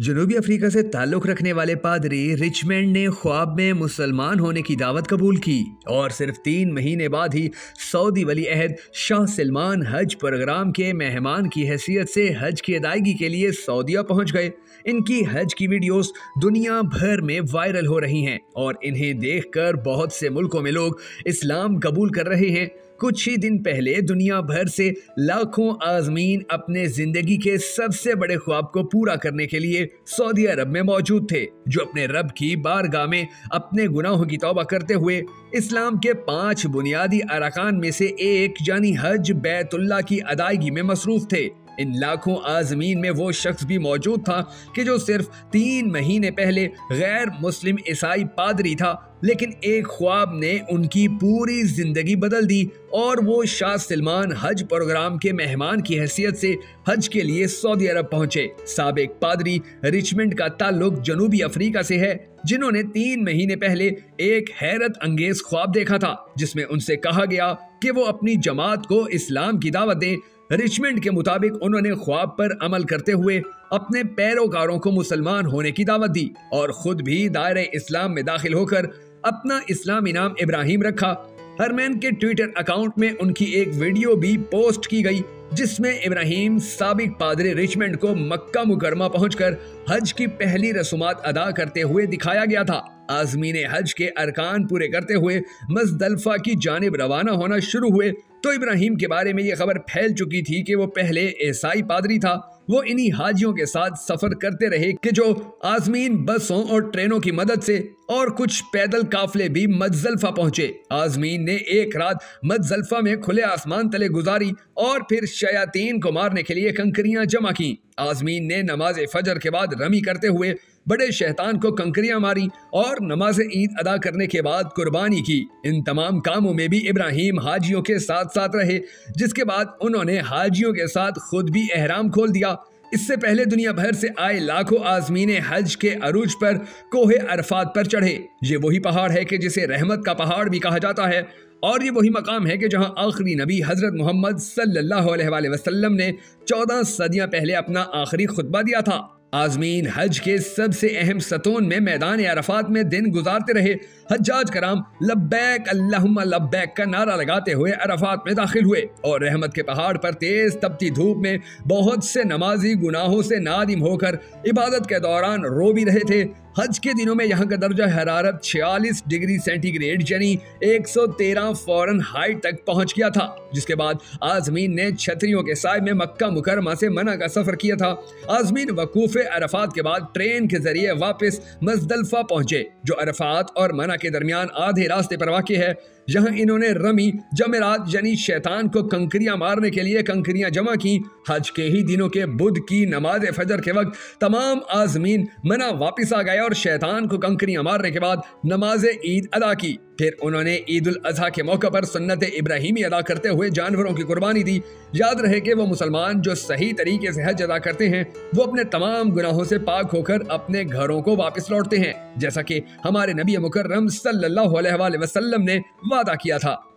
जनूबी अफ्रीका से ताल्लुक रखने वाले पादरी रिचमैंड ने ख्वाब में मुसलमान होने की दावत कबूल की और सिर्फ़ तीन महीने बाद ही सऊदी वली अहद शाह सलमान हज प्रोग्राम के मेहमान की हैसियत से हज की अदायगी के लिए सऊदिया पहुँच गए। इनकी हज की वीडियोस दुनिया भर में वायरल हो रही हैं और इन्हें देखकर बहुत से मुल्कों में लोग इस्लाम कबूल कर रहे हैं। कुछ ही दिन पहले दुनिया भर से लाखों आजमीन अपने ज़िंदगी के सबसे बड़े ख्वाब को पूरा करने के लिए सऊदी अरब में मौजूद थे, जो अपने रब की बारगाह में अपने गुनाहों की तौबा करते हुए इस्लाम के पाँच बुनियादी अरकान में से एक, यानी हज बैतुल्ला की अदायगी में मसरूफ थे। इन लाखों आजमीन में वो शख्स भी मौजूद था कि जो सिर्फ़ तीन महीने पहले गैर मुस्लिम ईसाई पादरी था, लेकिन एक ख्वाब ने उनकी पूरी ज़िंदगी बदल दी और वो शाह सलमान हज प्रोग्राम के मेहमान की हैसियत से हज के लिए सऊदी अरब पहुँचे। सबक पादरी रिचमंड का ताल्लुक जनूबी अफ्रीका से है, जिन्होंने तीन महीने पहले एक हैरत अंगेज ख्वाब देखा था, जिसमें उनसे कहा गया कि वो अपनी जमात को इस्लाम की दावत दें रिचमंड के मुताबिक उन्होंने ख्वाब पर अमल करते हुए अपने पैरोकारों को मुसलमान होने की दावत दी और खुद भी दायरे इस्लाम में दाखिल होकर अपना इस्लामी नाम इब्राहिम रखा। हरमैन के ट्विटर अकाउंट में उनकी एक वीडियो भी पोस्ट की गई। जिसमें इब्राहिम सबक पादरे रिचमंड को मक्का मुकरमा पहुंचकर हज की पहली रसूमात अदा करते हुए दिखाया गया था। आजमीन हज के अरकान पूरे करते हुए मजदल्फा की जानब रवाना होना शुरू हुए। तो इब्राहिम के बारे में ये खबर फैल चुकी थी कि वो पहले ईसाई पादरी था। वो इन्हीं हाजियों के साथ सफ़र करते रहे कि जो आजमीन बसों और ट्रेनों की मदद से और कुछ पैदल काफले भी मजलफा पहुँचे। आजमीन ने एक रात मजलफा में खुले आसमान तले गुजारी और फिर शयातीन को मारने के लिए कंकरियाँ जमा की। आजमीन ने नमाज़ फजर के बाद रमी करते हुए बड़े शैतान को कंकरियाँ मारी और नमाज़ ईद अदा करने के बाद कुर्बानी की। इन तमाम कामों में भी इब्राहिम हाजियों के साथ साथ रहे, जिसके बाद उन्होंने हाजियों के साथ खुद भी एहराम खोल दिया। इससे पहले दुनिया भर से आए लाखों आजमीन हज के अरूज पर, कोहे अरफात पर चढ़े। ये वही पहाड़ है कि जिसे रहमत का पहाड़ भी कहा जाता है, और ये वही मकाम है कि जहाँ आखिरी नबी हज़रत मोहम्मद सल्लल्लाहु अलैहि वसल्लम ने चौदह सदियाँ पहले अपना आखिरी खुतबा दिया था। आजमीन हज के सबसे अहम सतून में मैदान अरफात में दिन गुजारते रहे। हजाज कराम, लब्बैक अल्लाहुम्मा, लब्बैक का नारा लगाते हुए अरफात में दाखिल हुए और रहमत के पहाड़ पर तेज तपती धूप में बहुत से नमाजी गुनाहों से नादिम होकर इबादत के दौरान रो भी रहे थे। हज के दिनों में यहाँ का दर्जा हरारत 46 डिग्री सेंटीग्रेड, यानी 113 फॉरन हाइट तक पहुँच गया था, जिसके बाद आजमीन ने छतरियों के साय में मक्का मुकरमा से मना का सफ़र किया था। आजमीन वकूफ अरफात के बाद ट्रेन के ज़रिए वापस मजदलफा पहुँचे, जो अरफात और मना के दरमियान आधे रास्ते पर वाक़ है। जहाँ इन्होंने रमी, जमेरात, यानी शैतान को कंकरियाँ मारने के लिए कंकरियाँ जमा की। हज के ही दिनों के बुध की नमाज़ फजर के वक्त तमाम आजमीन मना वापिस आ गए और शैतान को कंकरियाँ मारने के बाद नमाज़ ईद अदा की। फिर उन्होंने ईद उल अजहा के मौके पर सुन्नत इब्राहिमी अदा करते हुए जानवरों की कुर्बानी दी। याद रहे कि वो मुसलमान जो सही तरीके से हज अदा करते हैं, वो अपने तमाम गुनाहों से पाक होकर अपने घरों को वापस लौटते हैं, जैसा कि हमारे नबी मुकर्रम सल्लल्लाहु अलैहि वसल्लम ने वादा किया था।